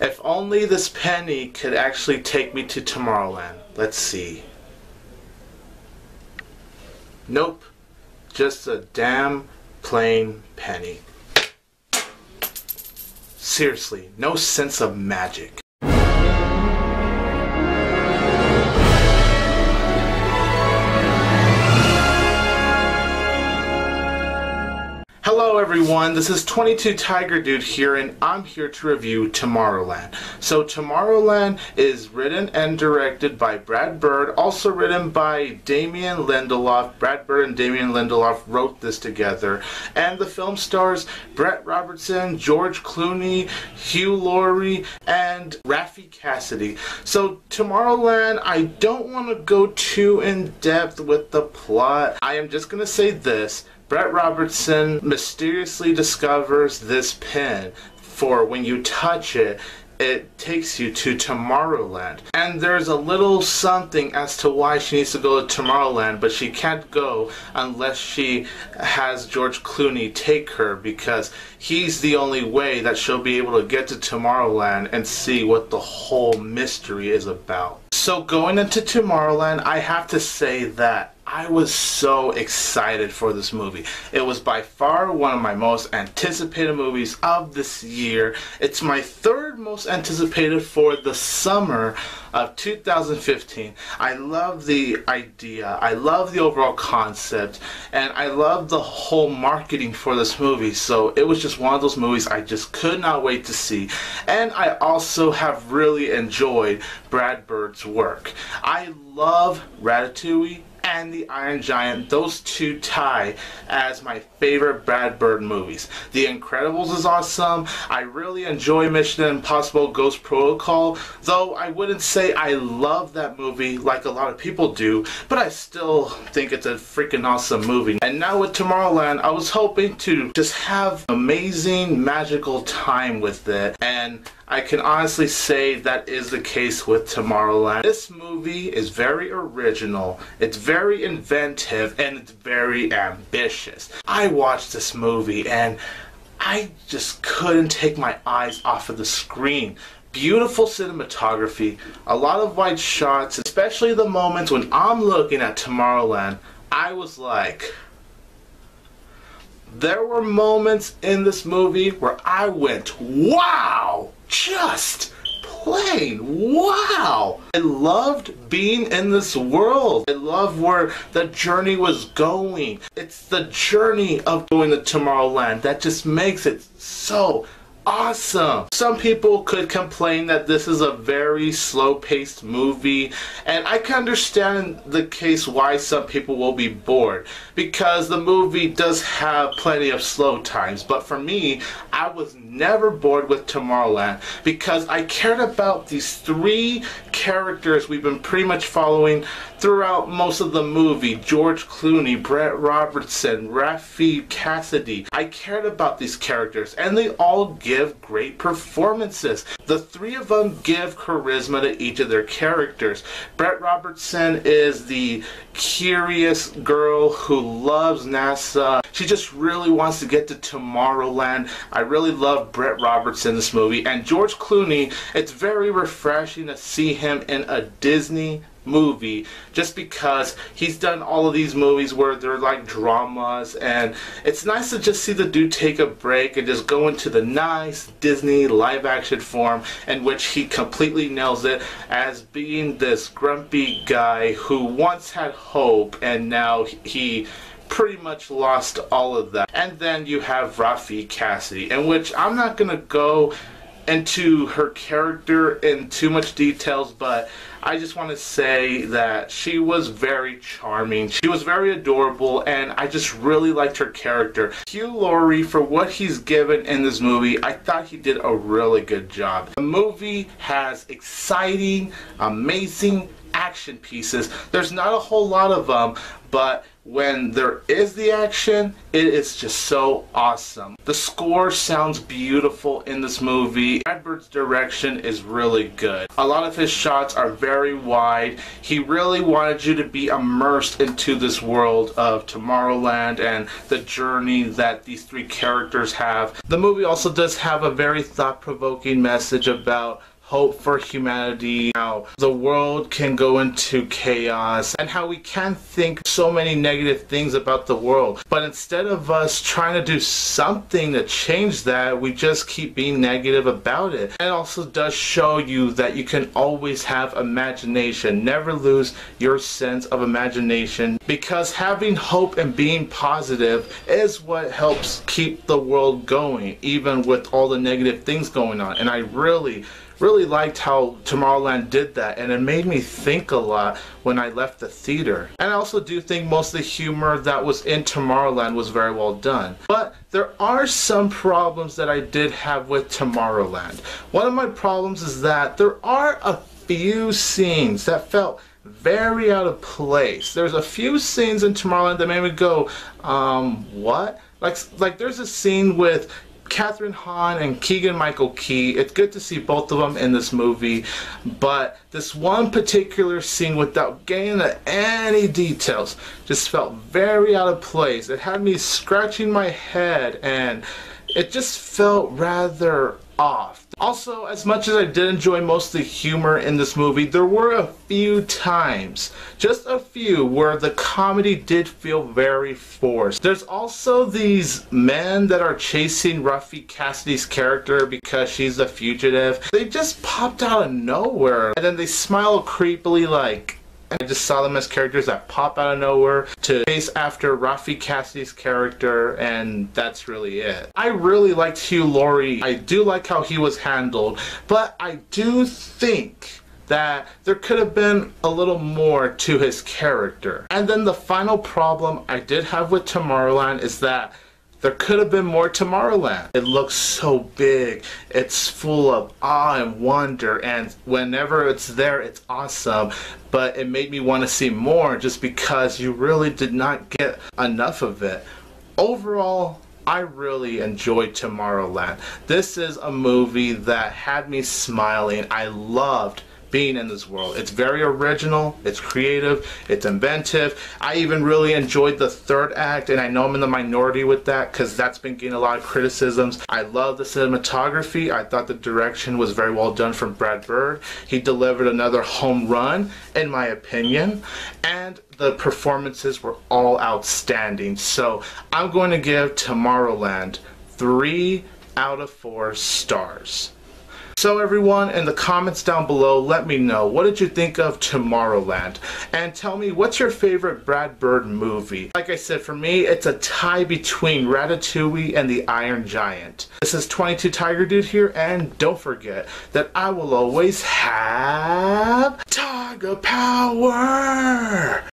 If only this penny could actually take me to Tomorrowland. Let's see. Nope. Just a damn plain penny. Seriously, no sense of magic. Hello everyone, this is 22 Tiger Dude here and I'm here to review Tomorrowland. So Tomorrowland is written and directed by Brad Bird, also written by Damon Lindelof. Brad Bird and Damon Lindelof wrote this together. And the film stars Britt Robertson, George Clooney, Hugh Laurie, and Raffey Cassidy. So Tomorrowland, I don't want to go too in depth with the plot. I am just going to say this. Britt Robertson mysteriously discovers this pin for when you touch it, it takes you to Tomorrowland. And there's a little something as to why she needs to go to Tomorrowland, but she can't go unless she has George Clooney take her because he's the only way that she'll be able to get to Tomorrowland and see what the whole mystery is about. So going into Tomorrowland, I have to say that I was so excited for this movie. It was by far one of my most anticipated movies of this year. It's my third most anticipated for the summer of 2015. I love the idea, I love the overall concept, and I love the whole marketing for this movie. So it was just one of those movies I just could not wait to see. And I also have really enjoyed Brad Bird's work. I love Ratatouille and The Iron Giant, those two tie as my favorite Brad Bird movies. The Incredibles is awesome. I really enjoy Mission Impossible Ghost Protocol, though I wouldn't say I love that movie like a lot of people do, but I still think it's a freaking awesome movie. And now with Tomorrowland, I was hoping to just have amazing magical time with it and I can honestly say that is the case with Tomorrowland. This movie is very original, it's very inventive, and it's very ambitious. I watched this movie and I just couldn't take my eyes off of the screen. Beautiful cinematography, a lot of wide shots, especially the moments when I'm looking at Tomorrowland, I was like, there were moments in this movie where I went, wow, just plain wow. I loved being in this world. I love where the journey was going. It's the journey of going to Tomorrowland that just makes it so awesome. Some people could complain that this is a very slow-paced movie, and I can understand the case why some people will be bored, because the movie does have plenty of slow times, but for me, I was never bored with Tomorrowland, because I cared about these three characters we've been pretty much following throughout most of the movie. George Clooney, Britt Robertson, Raffey Cassidy. I cared about these characters, and they all give give great performances. The three of them give charisma to each of their characters. Britt Robertson is the curious girl who loves NASA. She just really wants to get to Tomorrowland. I really love Britt Robertson in this movie. And George Clooney, it's very refreshing to see him in a Disney movie just because he's done all of these movies where they're like dramas and it's nice to just see the dude take a break and just go into the nice Disney live action form in which he completely nails it as being this grumpy guy who once had hope and now he pretty much lost all of that. And then you have Raffey Cassidy, in which I'm not to go into her character in too much details, but I just want to say that she was very charming. She was very adorable, and I just really liked her character. Hugh Laurie, for what he's given in this movie, I thought he did a really good job. The movie has exciting, amazing action pieces. There's not a whole lot of them, but when there is the action, it is just so awesome. The score sounds beautiful in this movie. Bird's direction is really good. A lot of his shots are very wide. He really wanted you to be immersed into this world of Tomorrowland and the journey that these three characters have. The movie also does have a very thought-provoking message about hope for humanity, how the world can go into chaos, and how we can think so many negative things about the world. But instead of us trying to do something to change that, we just keep being negative about it. And it also does show you that you can always have imagination. Never lose your sense of imagination because having hope and being positive is what helps keep the world going, even with all the negative things going on. And I really really liked how Tomorrowland did that and it made me think a lot when I left the theater. And I also do think most of the humor that was in Tomorrowland was very well done. But there are some problems that I did have with Tomorrowland. One of my problems is that there are a few scenes that felt very out of place. There's a few scenes in Tomorrowland that made me go, um, what? Like, like there's a scene with Kathryn Hahn and Keegan Michael Key. It's good to see both of them in this movie, but this one particular scene, without getting into any details, just felt very out of place. It had me scratching my head, and it just felt rather off. Also, as much as I did enjoy most of the humor in this movie, there were a few times, just a few, where the comedy did feel very forced. There's also these men that are chasing Raffey Cassidy's character because she's a fugitive. They just popped out of nowhere, and then they smile creepily like, I just saw them as characters that pop out of nowhere to chase after Raffey Cassidy's character, and that's really it. I really liked Hugh Laurie. I do like how he was handled, but I do think that there could have been a little more to his character. And then the final problem I did have with Tomorrowland is that there could have been more Tomorrowland. It looks so big. It's full of awe and wonder and whenever it's there it's awesome. But it made me want to see more just because you really did not get enough of it. Overall, I really enjoyed Tomorrowland. This is a movie that had me smiling. I loved being in this world. It's very original, it's creative, it's inventive. I even really enjoyed the third act, and I know I'm in the minority with that because that's been getting a lot of criticisms. I love the cinematography. I thought the direction was very well done from Brad Bird. He delivered another home run, in my opinion, and the performances were all outstanding. So I'm going to give Tomorrowland three out of four stars. So everyone, in the comments down below, let me know, what did you think of Tomorrowland? And tell me, what's your favorite Brad Bird movie? Like I said, for me, it's a tie between Ratatouille and The Iron Giant. This is 22 Tiger Dude here, and don't forget that I will always have Tiger Power!